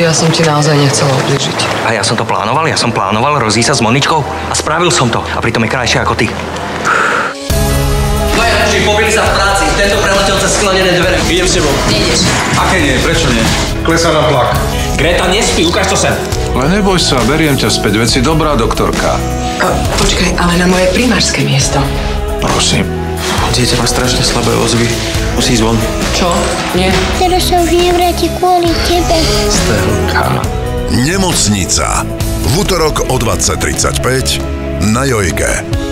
Ja som ti naozaj nechcela ubližiť. A ja som to plánoval, ja som plánoval rozísť sa s Moničkou a spravil som to. A pritom je krajšia ako ty. Dvaja muži pobili sa v práci, tento preletel cez sklenené dvere. Idem s tebou. Nejdeš. Aké nie? Prečo nie? Klesá nám tlak. Greta, nespí, ukáž to sem. Ale neboj sa, beriem ťa späť, veci dobrá doktorka. A, počkaj, ale na moje primárske miesto. Prosím. Dieťa má strašne slabé ozvy. Musí ísť von. Čo? Nie. Teraz sa už nevráti kvôli tebe. Stelka. Nemocnica. V útorok o 20.35 na Jojke.